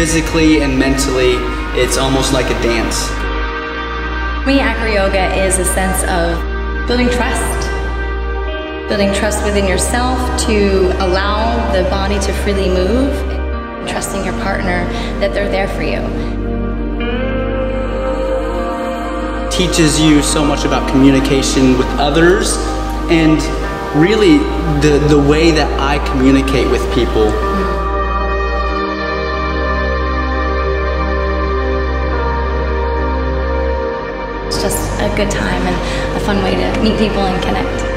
physically and mentally. It's almost like a dance. For me, acro yoga is a sense of building trust. Building trust within yourself to allow the body to freely move. Trusting your partner that they're there for you. Teaches you so much about communication with others and really the, the way that I communicate with people. A good time and a fun way to meet people and connect.